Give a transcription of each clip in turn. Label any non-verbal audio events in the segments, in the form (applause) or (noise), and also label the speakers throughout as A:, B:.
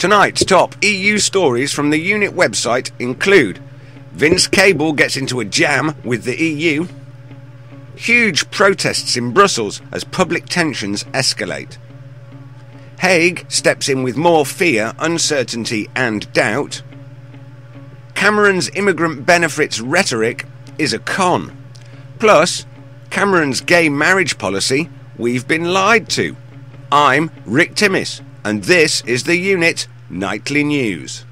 A: Tonight's top EU stories from the unit website include Vince Cable gets into a jam with the EU, huge protests in Brussels as public tensions escalate, Hague steps in with more fear, uncertainty, and doubt. Cameron's immigrant benefits rhetoric is a con. Plus, Cameron's gay marriage policy, we've been lied to. I'm Rick Timmis, and this is the Unit Nightly News.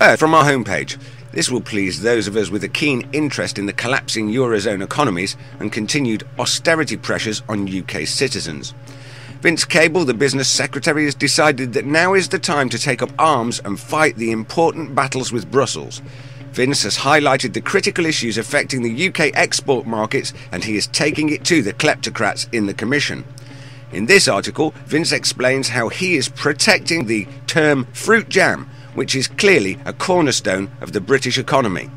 A: Uh, from our homepage. This will please those of us with a keen interest in the collapsing Eurozone economies and continued austerity pressures on UK citizens. Vince Cable, the business secretary, has decided that now is the time to take up arms and fight the important battles with Brussels. Vince has highlighted the critical issues affecting the UK export markets and he is taking it to the kleptocrats in the Commission. In this article, Vince explains how he is protecting the term fruit jam which is clearly a cornerstone of the British economy.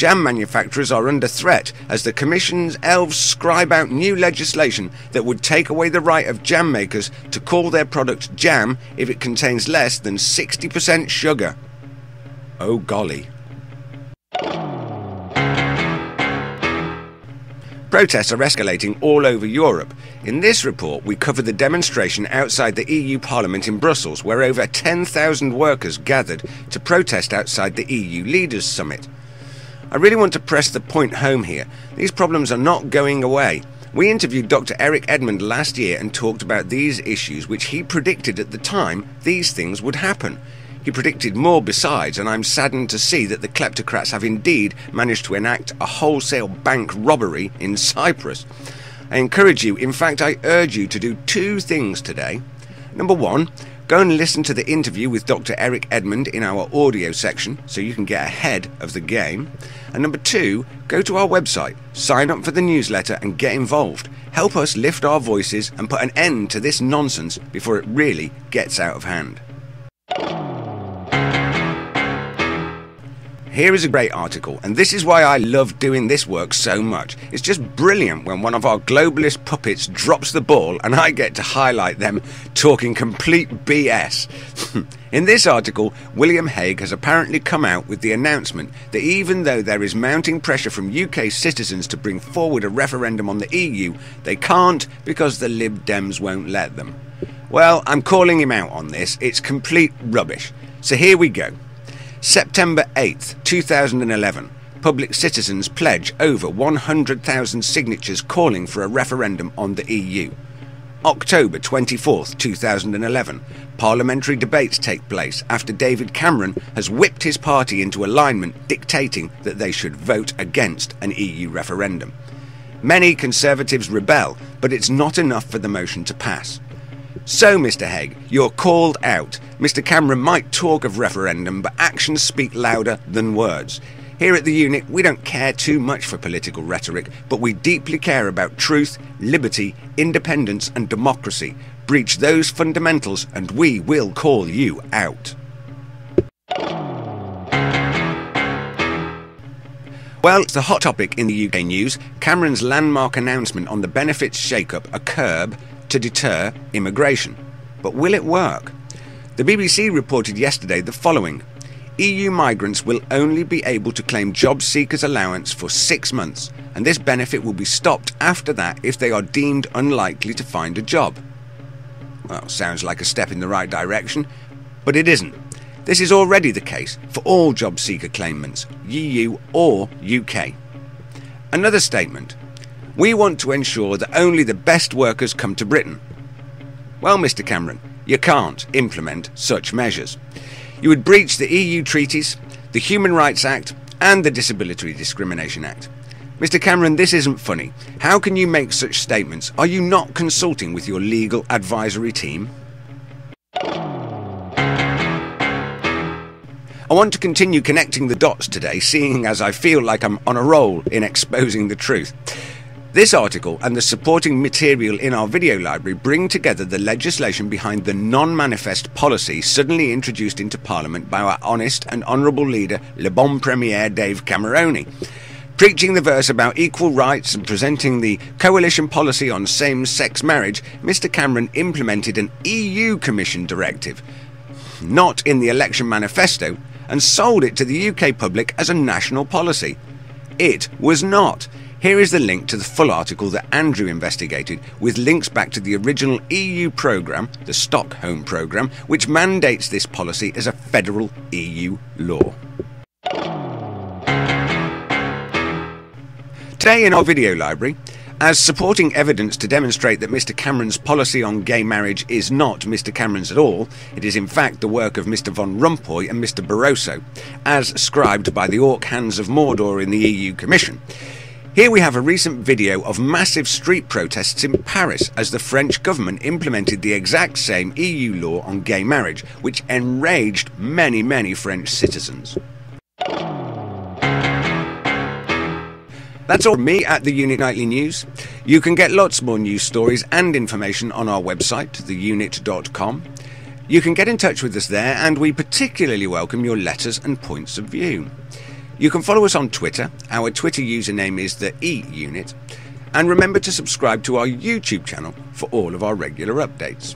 A: Jam manufacturers are under threat as the Commission's elves scribe out new legislation that would take away the right of jam makers to call their product jam if it contains less than 60% sugar. Oh golly. Protests are escalating all over Europe. In this report, we cover the demonstration outside the EU Parliament in Brussels, where over 10,000 workers gathered to protest outside the EU Leaders Summit. I really want to press the point home here. These problems are not going away. We interviewed Dr. Eric Edmond last year and talked about these issues, which he predicted at the time these things would happen. He predicted more besides, and I'm saddened to see that the kleptocrats have indeed managed to enact a wholesale bank robbery in Cyprus. I encourage you, in fact, I urge you to do two things today. Number one, go and listen to the interview with Dr. Eric Edmond in our audio section so you can get ahead of the game. And number two, go to our website, sign up for the newsletter, and get involved. Help us lift our voices and put an end to this nonsense before it really gets out of hand. Here is a great article, and this is why I love doing this work so much. It's just brilliant when one of our globalist puppets drops the ball and I get to highlight them talking complete BS. (laughs) In this article, William Hague has apparently come out with the announcement that even though there is mounting pressure from UK citizens to bring forward a referendum on the EU, they can't because the Lib Dems won't let them. Well, I'm calling him out on this. It's complete rubbish. So here we go. September 8th, 2011. Public citizens pledge over 100,000 signatures calling for a referendum on the EU. October 24th, 2011. Parliamentary debates take place after David Cameron has whipped his party into alignment dictating that they should vote against an EU referendum. Many Conservatives rebel, but it's not enough for the motion to pass. So, Mr. Hague, you're called out. Mr. Cameron might talk of referendum, but actions speak louder than words. Here at the unit, we don't care too much for political rhetoric, but we deeply care about truth, liberty, independence, and democracy. Breach those fundamentals, and we will call you out. Well, it's a hot topic in the UK news. Cameron's landmark announcement on the benefits shake-up, a curb to deter immigration. But will it work? The BBC reported yesterday the following EU migrants will only be able to claim job seekers allowance for six months, and this benefit will be stopped after that if they are deemed unlikely to find a job. Well, sounds like a step in the right direction, but it isn't. This is already the case for all job seeker claimants, EU or UK. Another statement we want to ensure that only the best workers come to Britain. Well, Mr. Cameron, you can't implement such measures. You would breach the EU treaties, the Human Rights Act, and the Disability Discrimination Act. Mr. Cameron, this isn't funny. How can you make such statements? Are you not consulting with your legal advisory team? I want to continue connecting the dots today, seeing as I feel like I'm on a roll in exposing the truth. This article and the supporting material in our video library bring together the legislation behind the non manifest policy suddenly introduced into Parliament by our honest and honourable leader, Le Bon Premier Dave Cameroni. Preaching the verse about equal rights and presenting the coalition policy on same sex marriage, Mr. Cameron implemented an EU Commission directive, not in the election manifesto, and sold it to the UK public as a national policy. It was not. Here is the link to the full article that Andrew investigated, with links back to the original EU programme, the Stockholm Programme, which mandates this policy as a federal EU law. Today in our video library, as supporting evidence to demonstrate that Mr. Cameron's policy on gay marriage is not Mr. Cameron's at all, it is in fact the work of Mr. Van Rompuy and Mr. Barroso, as scribed by the Orc Hands of Mordor in the EU Commission. Here we have a recent video of massive street protests in Paris as the French government implemented the exact same EU law on gay marriage, which enraged many, many French citizens. That's all me at the Unit Nightly News. You can get lots more news stories and information on our website, theunit.com. You can get in touch with us there, and we particularly welcome your letters and points of view. You can follow us on Twitter. Our Twitter username is the E Unit. And remember to subscribe to our YouTube channel for all of our regular updates.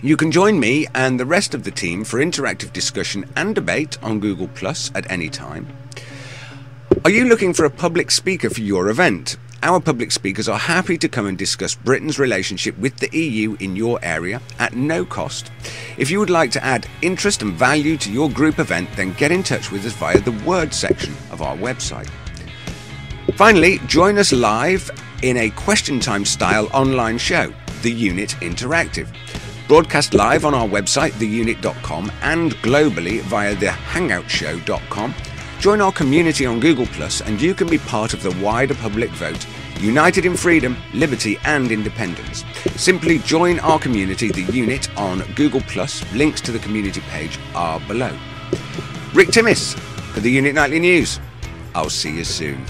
A: You can join me and the rest of the team for interactive discussion and debate on Google Plus at any time. Are you looking for a public speaker for your event? Our public speakers are happy to come and discuss Britain's relationship with the EU in your area at no cost. If you would like to add interest and value to your group event, then get in touch with us via the Word section of our website. Finally, join us live in a question time style online show, The Unit Interactive. Broadcast live on our website, theunit.com, and globally via thehangoutshow.com Join our community on Google Plus and you can be part of the wider public vote, united in freedom, liberty and independence. Simply join our community, the unit, on Google Plus. Links to the community page are below. Rick Timmis for the Unit Nightly News. I'll see you soon.